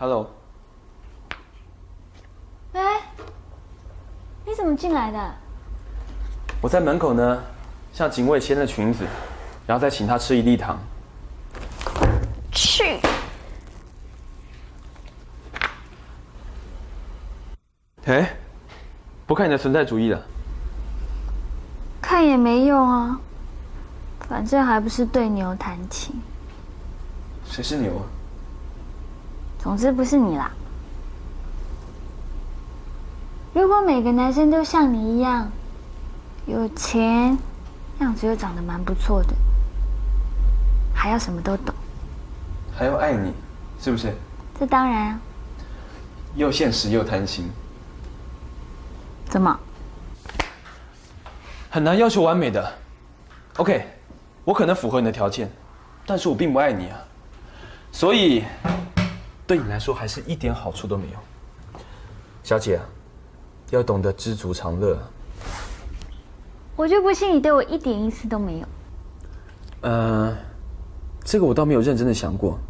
Hello，喂，你怎么进来的？我在门口呢，向警卫掀了裙子，然后再请他吃一粒糖。去！哎，不看你的存在主义了。看也没用啊，反正还不是对牛弹琴。谁是牛啊？总之不是你啦。如果每个男生都像你一样，有钱，样子又长得蛮不错的，还要什么都懂，还要爱你，是不是？这当然啊。又现实又贪心，怎么？很难要求完美的。OK，我可能符合你的条件，但是我并不爱你啊，所以对你来说还是一点好处都没有。小姐，要懂得知足常乐。我就不信你对我一点意思都没有。呃，这个我倒没有认真的想过，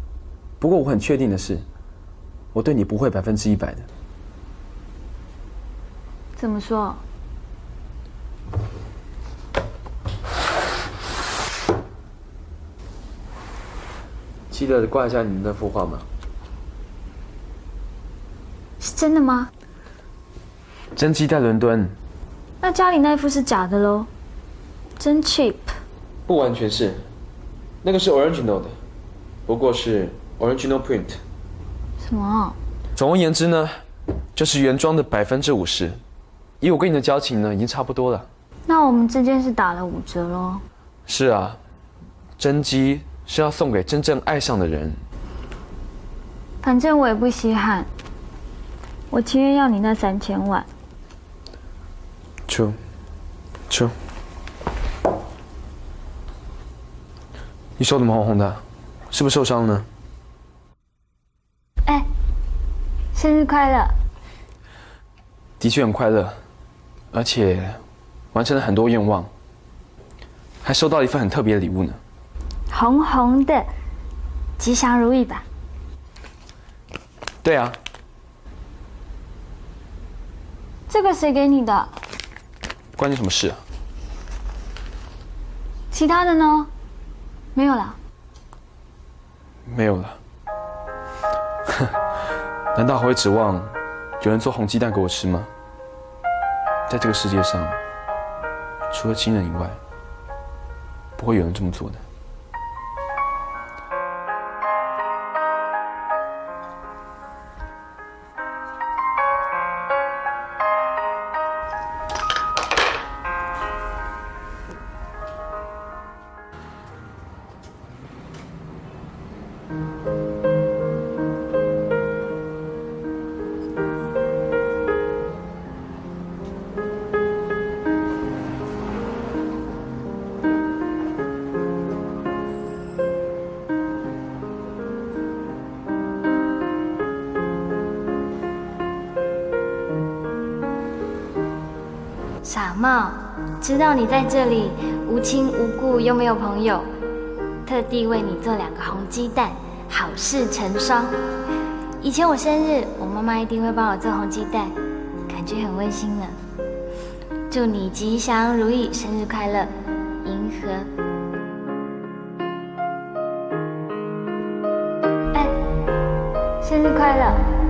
不过我很确定的是，我对你不会百分之一百的。怎么说？记得挂一下你的那幅画吗？是真的吗？真机在伦敦。那家里那副是假的喽？真 cheap。不完全是，那个是 original 的，不过是 original print。什么？总而言之呢，就是原装的百分之五十。以我跟你的交情呢，已经差不多了。那我们之间是打了五折喽？是啊，真机是要送给真正爱上的人。反正我也不稀罕，我情愿要你那三千万。出，出。你手怎么红红的？是不是受伤了呢？哎，生日快乐！的确很快乐，而且完成了很多愿望，还收到了一份很特别的礼物呢。红红的，吉祥如意吧？对啊。这个谁给你的？关你什么事啊？其他的呢？没有了。没有了。哼 难道还会指望有人做红鸡蛋给我吃吗？在这个世界上，除了亲人以外，不会有人这么做的。傻帽，知道你在这里无亲无故又没有朋友，特地为你做两个红鸡蛋，好事成双。以前我生日，我妈妈一定会帮我做红鸡蛋，感觉很温馨呢。祝你吉祥如意，生日快乐，银河。哎，生日快乐！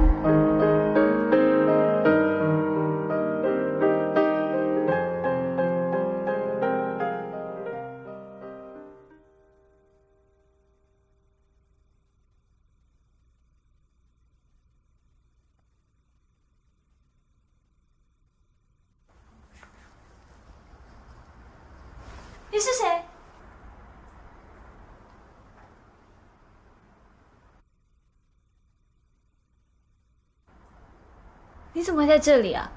你怎么会在这里啊？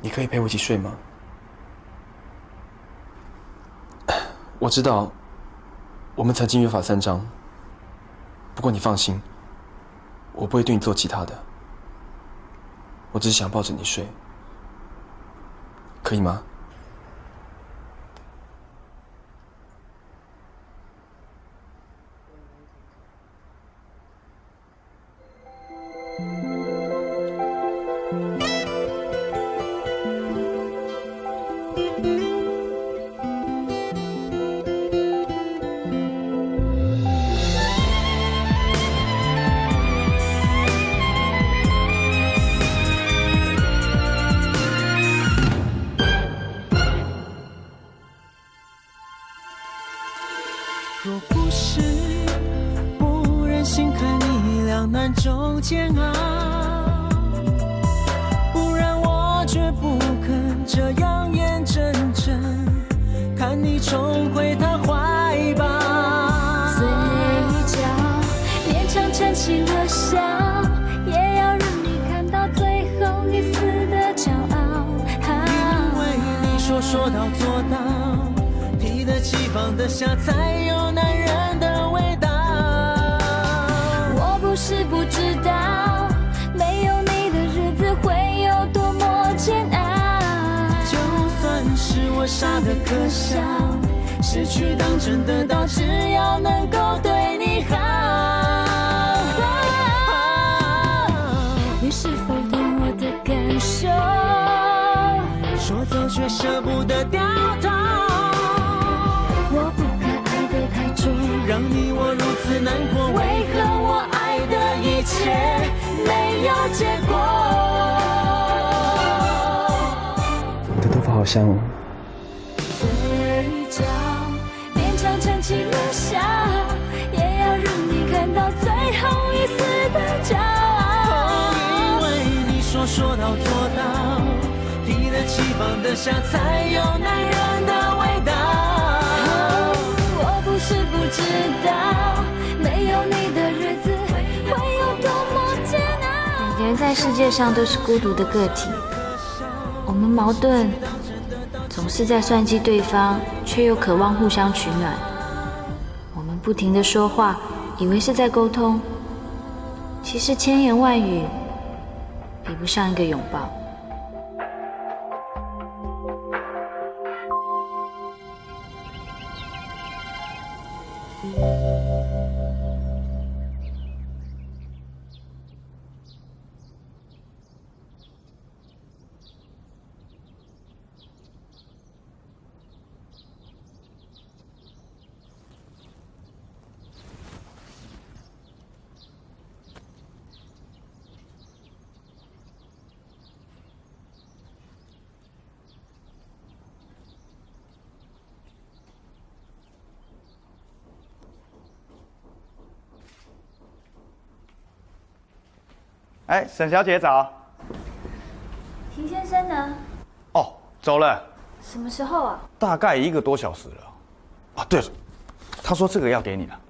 你可以陪我一起睡吗？我知道，我们曾经约法三章。不过你放心，我不会对你做其他的。我只是想抱着你睡，可以吗？是不忍心看你两难中煎熬，不然我绝不肯这样眼睁睁看你重回他怀抱。嘴角勉强撑起了笑，也要让你看到最后一丝的骄傲。因为你说说到做到，提得起放得下，才有我傻得可笑，失去当真得到，只要能够对你好。你是否懂我的感受？说走却舍不得掉头，我不该爱得太重，让你我如此难过。为何我爱的一切没有结果？你的头发好香哦。说说到做到，提得起放得下，才有男人的味道。我不是不知道，没有你的日子会有多么煎熬。每个人在世界上都是孤独的个体，我们矛盾，总是在算计对方，却又渴望互相取暖。我们不停的说话，以为是在沟通，其实千言万语比不上一个拥抱。哎，沈小姐早。秦先生呢？哦，走了，什么时候啊？大概一个多小时了。啊，对了，他说这个要给你了。